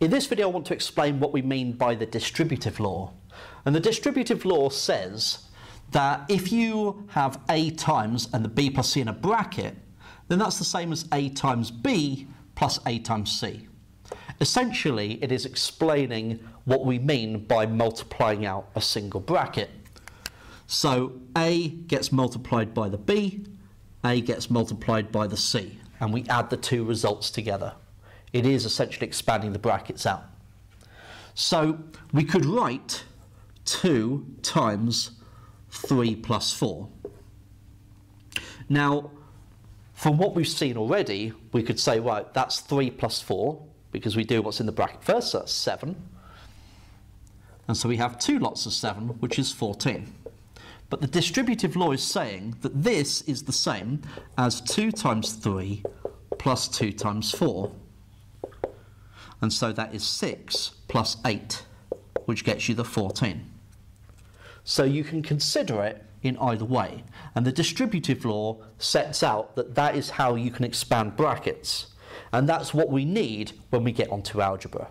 In this video I want to explain what we mean by the distributive law. And the distributive law says that if you have a times and the b plus c in a bracket, then that's the same as a times b plus a times c. Essentially, it is explaining what we mean by multiplying out a single bracket. So a gets multiplied by the b, a gets multiplied by the c, and we add the two results together. It is essentially expanding the brackets out. So we could write 2 times 3 plus 4. Now, from what we've seen already, we could say, right, that's 3 plus 4, because we do what's in the bracket first, so that's 7. And so we have two lots of 7, which is 14. But the distributive law is saying that this is the same as 2 times 3 plus 2 times 4. And so that is 6 plus 8, which gets you the 14. So you can consider it in either way. And the distributive law sets out that that is how you can expand brackets. And that's what we need when we get onto algebra.